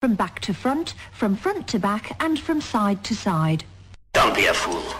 From back to front, from front to back, and from side to side. Don't be a fool.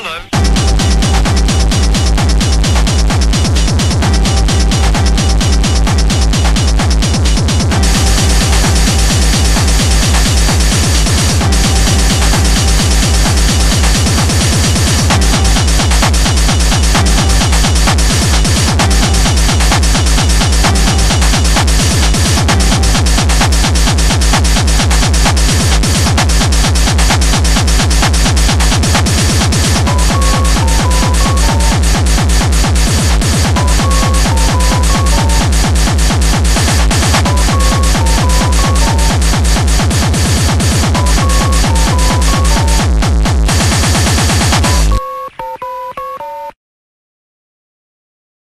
Hello.